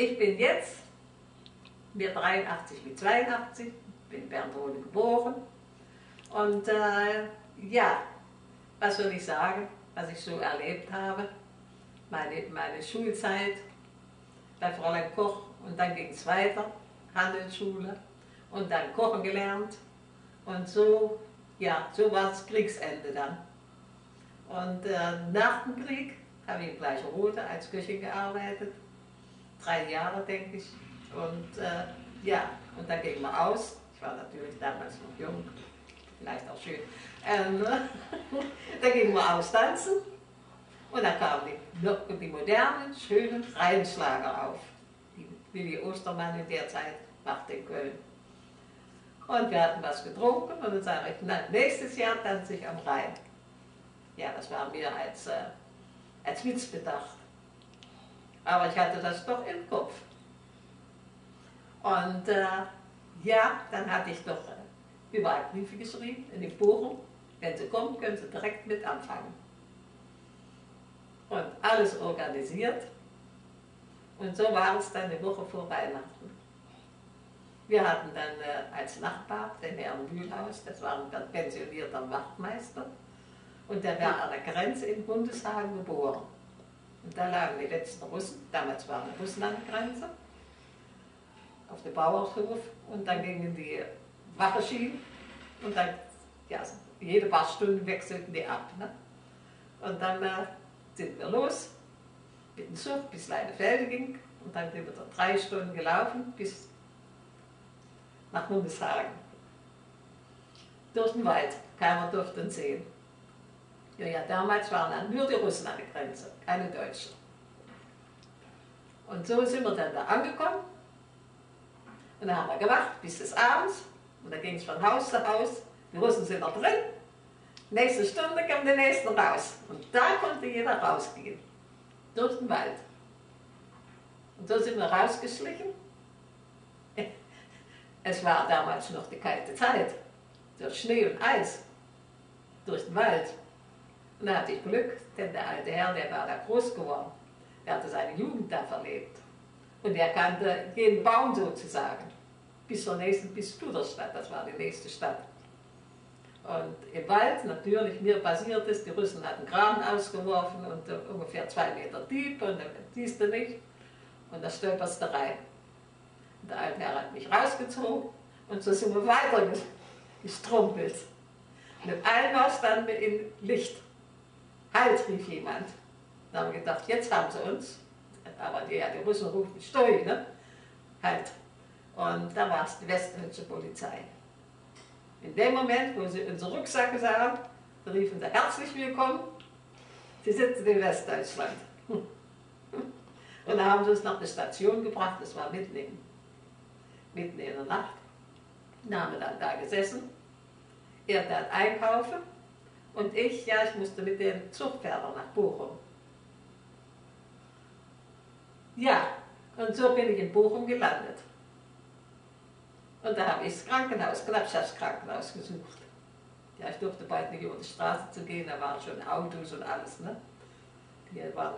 Ich bin jetzt, mir 83 wie 82, bin in Bernrode geboren. Und äh, ja, was soll ich sagen, was ich so erlebt habe? Meine, meine Schulzeit bei Fräulein Koch und dann ging es weiter, Handelsschule und dann Kochen gelernt. Und so, ja, so war das Kriegsende dann. Und äh, nach dem Krieg habe ich in Gleicherode als Köchin gearbeitet. Drei Jahre, denke ich. Und äh, ja, und dann ging man aus. Ich war natürlich damals noch jung, vielleicht auch schön. Und, äh, dann gingen wir austanzen. Und dann kamen die, die modernen, schönen Rheinschlager auf. Die Willi Ostermann in der Zeit machte in Köln. Und wir hatten was getrunken und dann sage ich, na, nächstes Jahr tanze ich am Rhein. Ja, das war mir als, äh, als Witz bedacht. Aber ich hatte das doch im Kopf. Und äh, ja, dann hatte ich doch äh, überall Briefe geschrieben, in den Bochum. Wenn Sie kommen, können Sie direkt mit anfangen. Und alles organisiert. Und so war es dann eine Woche vor Weihnachten. Wir hatten dann äh, als Nachbar den Herrn Mühlhaus, das war ein pensionierter Wachtmeister, und der war an der Grenze in Bundeshagen geboren. Und da lagen die letzten Russen, damals war eine Russlandgrenze, auf dem Bauernhof und dann gingen die Wacheschienen und dann, ja, jede paar Stunden wechselten die ab. Ne? Und dann äh, sind wir los mit dem Zug bis Leinefelde ging und dann sind wir da drei Stunden gelaufen bis nach Bundeshagen. Durch den Wald, keiner durfte ihn sehen. Ja, ja, damals waren dann nur die Russen an der Grenze, keine Deutschen. Und so sind wir dann da angekommen. Und dann haben wir gewacht bis des Abends. Und dann ging es von Haus zu Haus. Die Russen sind noch drin. Nächste Stunde kam der nächste raus. Und da konnte jeder rausgehen. Durch den Wald. Und so sind wir rausgeschlichen. Es war damals noch die kalte Zeit. Durch Schnee und Eis. Durch den Wald. Und da hatte ich Glück, denn der alte Herr, der war da groß geworden. Der hatte seine Jugend da verlebt. Und er kannte jeden Baum sozusagen. Bis zur nächsten, bis Studerstadt, das war die nächste Stadt. Und im Wald, natürlich, mir passiert es, die Russen hatten Kran ausgeworfen und uh, ungefähr zwei Meter tief und dann siehst du nicht. Und da stolperst du rein. Und der alte Herr hat mich rausgezogen und so sind wir weiter gestrumpelt. Und im einmal standen wir im Licht. Halt, rief jemand. Da haben wir gedacht, jetzt haben sie uns. Aber die, die Russen rufen Stoi, ne? Halt. Und da war es die westdeutsche Polizei. In dem Moment, wo sie unsere Rucksäcke sahen, riefen sie herzlich willkommen. Sie sitzen in Westdeutschland. Und da haben sie uns nach der Station gebracht, das war mitten in, mitten in der Nacht. Da haben wir dann da gesessen. Er dann einkaufen und ich, ja, ich musste mit den Zugpferdern nach Bochum. Ja, und so bin ich in Bochum gelandet. Und da habe ich das Krankenhaus, Knappschaftskrankenhaus gesucht. Ja, ich durfte bald nicht über die Straße zu gehen, da waren schon Autos und alles. Ne? Die waren,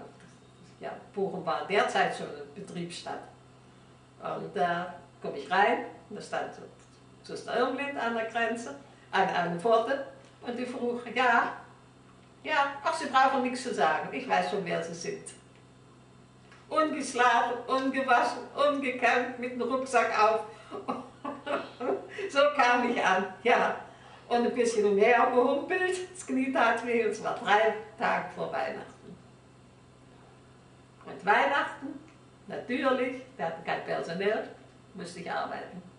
ja, Bochum war derzeit schon eine Betriebsstadt. Und da komme ich rein, da stand Zuster Irmlind an der Grenze, an einer Pforte, und die frug, ja, ja, ach, Sie brauchen nichts zu sagen, ich weiß schon, wer Sie sind. Ungeschlafen, ungewaschen, ungekämmt, mit dem Rucksack auf. so kam ich an, ja. Und ein bisschen umher gehumpelt, das Knie tat weh, und es war drei Tage vor Weihnachten. Und Weihnachten, natürlich, wir hatten kein Personal, musste ich arbeiten.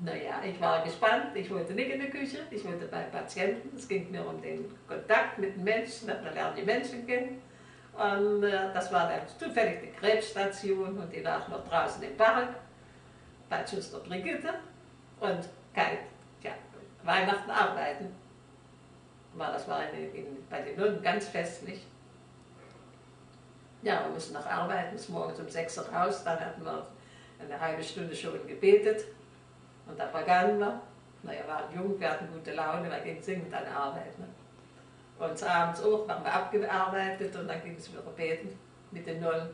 Naja, ich war gespannt, ich wollte nicht in der Küche, ich wollte bei Patienten, es ging mir um den Kontakt mit Menschen, man lernt die Menschen kennen. Und äh, das war dann zufällig die Krebsstation und die lag noch draußen im Park. Bei Schuster Brigitte. Und kein, ja, Weihnachten arbeiten. Aber das war in, in, bei den Nunnen ganz festlich. Ja, wir mussten noch arbeiten, bis morgens um 6 Uhr raus, dann hatten wir eine halbe Stunde schon gebetet und da begannen wir. Naja, wir waren jung, wir hatten gute Laune, wir gingen singend an Arbeit. Ne? Und abends auch haben wir abgearbeitet und dann ging es wieder beten mit den Nullen.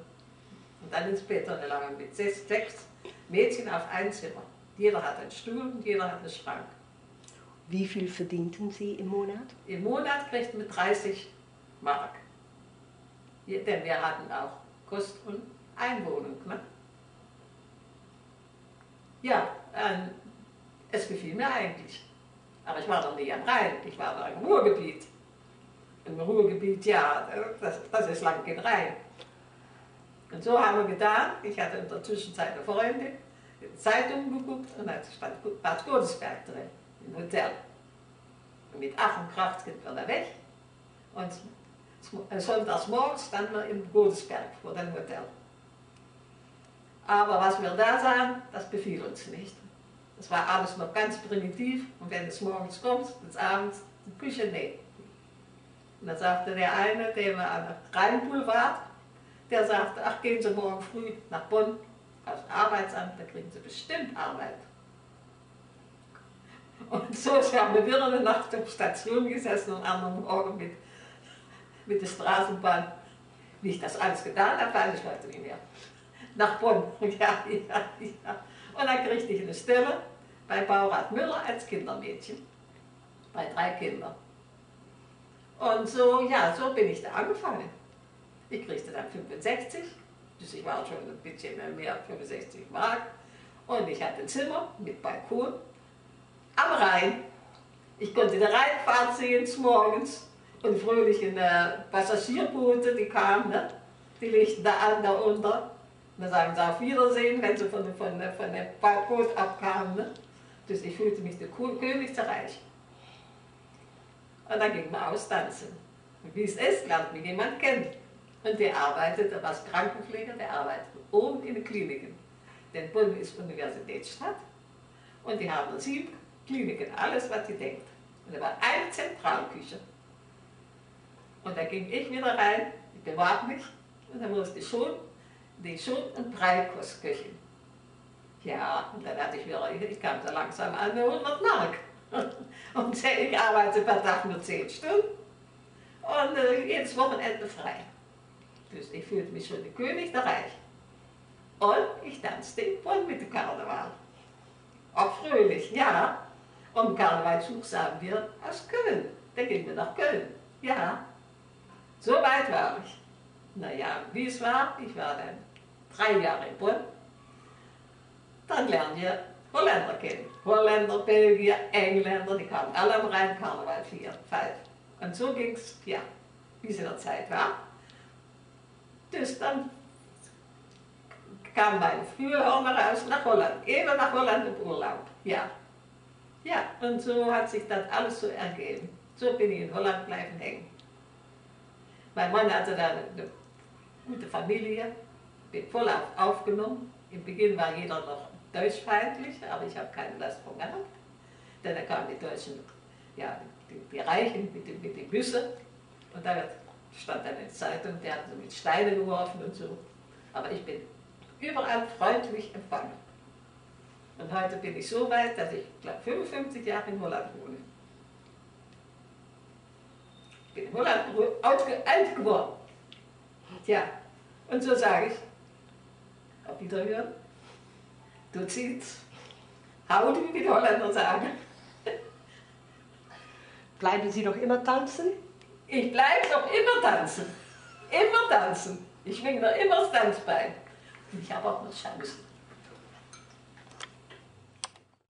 Und dann ins Bett und lagen mit sechs, sechs Mädchen auf ein Zimmer. Jeder hat einen Stuhl und jeder hat einen Schrank. Wie viel verdienten Sie im Monat? Im Monat kriegten wir 30 Mark. Denn wir hatten auch Kost und Einwohnung. Ne? Ja, ähm, es gefiel mir eigentlich. Aber ich war noch nie am Rhein, ich war da im Ruhrgebiet. Im Ruhrgebiet, ja, das, das ist lang kein Rhein. Und so haben wir getan. Ich hatte in der Zwischenzeit eine Freundin, in die Zeitung geguckt und da stand Bad Godesberg drin, im Hotel. Und mit Ach und Kraft sind wir da weg. Und sonntags morgens standen wir in Godesberg vor dem Hotel. Aber was wir da sahen, das befiel uns nicht. Das war alles noch ganz primitiv und wenn es morgens kommt, des Abends, die Küche, nee. Und dann sagte der eine, der war an der Rheinboulevard, der sagte, ach gehen Sie morgen früh nach Bonn, aufs Arbeitsamt, da kriegen Sie bestimmt Arbeit. Und so haben wir wieder eine Nacht auf der Station gesessen und am anderen Morgen mit, mit der Straßenbahn, wie ich das alles getan habe, weiß ich heute nicht mehr. Nach Bonn, ja, ja, ja. Und dann kriegte ich eine Stelle bei Baurat Müller als Kindermädchen, bei drei Kindern. Und so, ja, so bin ich da angefangen. Ich kriegte dann 65, dus ich war schon ein bisschen mehr, 65 Mark. Und ich hatte ein Zimmer mit Balkon am Rhein. Ich konnte da reinfahren sehen morgens und fröhlich in der Passagierboote, die kamen, ne? die lichten da an, da unter. Und dann sagen sie auf Wiedersehen, wenn sie von, von, von der Boot abkamen. Ne? Dus ich fühlte mich der König zu reich. Und dann ging man austanzen. Wie es ist, lernt mich jemand kennen. Und der arbeitet, der war Krankenpfleger, der arbeitet oben in den Kliniken. Denn Bonn ist Universitätsstadt und die haben sieben Kliniken, alles was sie denkt. Und da war eine Zentralküche. Und da ging ich wieder rein, ich bewarb mich und dann musste ich schon, die schon ein Dreikostköchin. Ja, und dann hatte ich wieder, ich kam so langsam an 100 Mark. Und ich arbeite per Tag nur 10 Stunden und äh, jedes Wochenende frei. Dus ich fühlte mich schon der König der Reich. Und ich tanzte in Bonn mit dem Karneval. Auch fröhlich, ja. Und Karnevalsschluss haben wir aus Köln. Da gingen wir nach Köln. Ja. So weit war ich. Naja, wie es war, ich war dann drei Jahre in Bonn. Dann lernen wir Holländer kennen. Holländer, Belgier, Engländer, die kamen alle am Karneval 4, 5. Und so ging es, ja, wie es in der Zeit war. Dus kam mein Führerhorner raus nach Holland, eben nach Holland op Urlaub, ja. Ja, und so hat sich das alles so ergeben. So bin ich in Holland bleiben hängen. Mein Mann hatte da eine, eine gute Familie, voll auf, aufgenommen. Im Beginn war jeder noch deutschfeindlich, aber ich habe keine Last von gehabt. Denn da kamen die Deutschen, ja, die, die Reichen mit den, mit den Büssen und da stand dann in der Zeitung, der hat so mit Steinen geworfen und so. Aber ich bin überall freundlich empfangen. Und heute bin ich so weit, dass ich, glaube 55 Jahre in Holland wohne. Ich bin in Holland alt geworden. Tja, und so sage ich, auf Wiederhören, du ziehst, Howdy, wie die Holländer sagen. Bleiben Sie doch immer tanzen? Ich bleibe doch immer tanzen. Immer tanzen. Ich schwinge noch immer das Tanzbein. Ich habe auch noch Chancen.